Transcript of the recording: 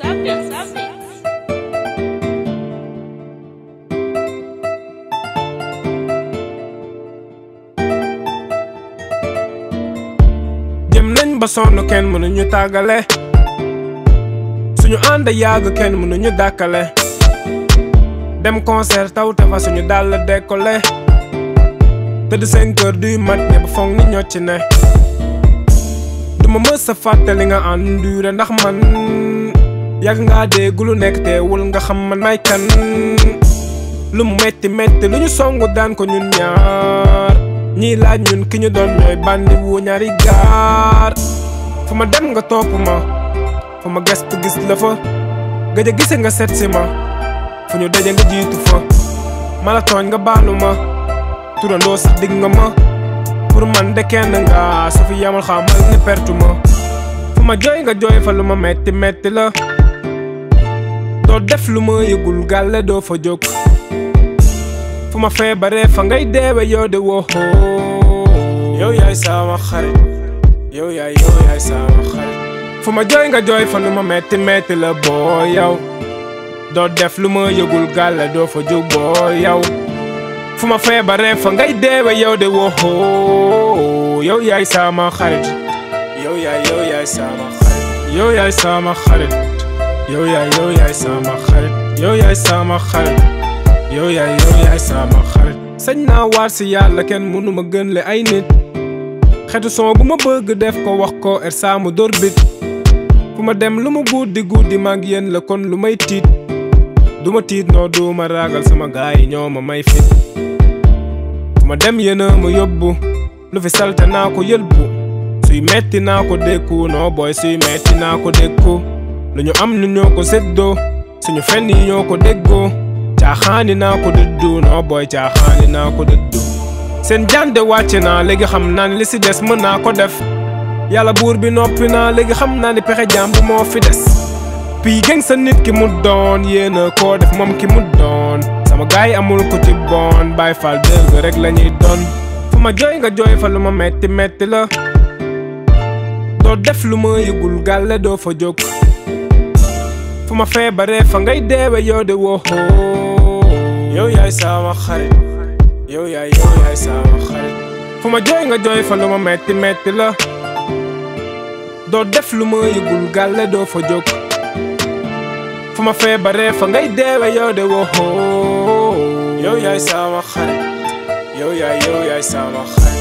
Jëm nañ ba sonn kenn mënuñu tàggale suñu ànd yàgg kenn mënuñu dàkkale dem concert taw te fa suñu dàll décollé tëdd cinq heures du mat ñe ba foog ni ñoo ci ne duma mës fàtte li nga enduré ndax man yàgg ngaa dégg lu nekk teewul nga xam man may kan. Lu mu metti metti lu ñu songu daan ko ñun ñaar. Ñii laaj ñun ki ñu doon ñooy bandi wu ñaari gaar. Fu ma dem nga topp ma. Fu ma gestu gis la fa. Gëj a nga set si ma. Fu ñu daje nga jiitu fa. Ma la tooñ nga baalu ma. Turandoo sax dig nga ma. Pour man de kenn nga su fi yamal xamal ni pertu ma. Fu ma nga fa lu ma metti metti la doo def lu ma yëgul gàlle doo fa jóg. Fu ma feebaree fa ngay deewe yow de woo. Yow yaay sama xarit yow yaay yow yaay sama xarit. Fu ma jooy nga jooy fa lu ma metti metti la boo yow. Doo def lu ma yëgul gàlle doo fa jóg boo yow. Fu ma feebaree fa ngay deewe yow de woo. Yow yaay sama xarit yow yaay yow yaay sama xarit yow yaay sama xarit yow yaay yow yaay sama xarit sañ naa waar si yàlla kenn mënu gën le ay nit. Xetu son bu ma bëgg def ko wax ko er saamu fu ma dem lu mu guddi guddi mag yéen la kon lu may tiit. Du ma tiit noo du ma ragal sama gaay yi ñoo ma may fit. Fu ma dem yéena ma yóbbu. Lu fi salte naa ko yëlbu. Suy metti naa ko dékku noo booy suy metti naa ko dékku. Lu ñu am ñu ñoo ko séddoo. Suñu fenn yi ñoo ko déggoo. Caaxaani naa ko dëddu. Noo booy caaxaani naa ko dëddu. Seen jande wàcc naa léegi xam naa ni li si des mën naa ko def. Yàlla buur bi noppi naa léegi xam naa ni pexe bu moo fi des. Pii gëng sa nit ki mu doon yéena koo def moom ki mu doon. Sama gaay amul ko ci bon bàyyi fal dëgg rek la ñuy fu ma jooy nga jooy fa lu ma metti metti la. Doo def lu ma yëgul gàlle doo fa jóg. Ma feebaree fa ngay deewe yow de woo yow yaay sama xarit yow yaay yow yaay sama xarit fu ma jooy nga jooy fa lu ma metti metti la. Doo def lu ma yëgul gàlle doo fa jóg fu ma feebaree fa ngay deewe yow de woo yow yaay sama xarit yow yaay yow yaay sama xarit